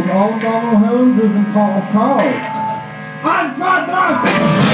with all dollar hundreds call of calls. I'm Fat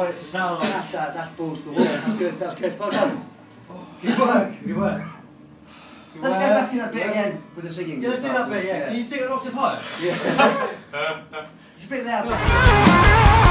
what I want to sound like. That's, uh, that's balls to the wall. That's good. That's good. Well done. Good work, good work. Good Let's go work. back to that bit again with the singing. Yeah, let's do that bit, yeah. Can you sing it an octave higher? Yeah. it's a bit loud.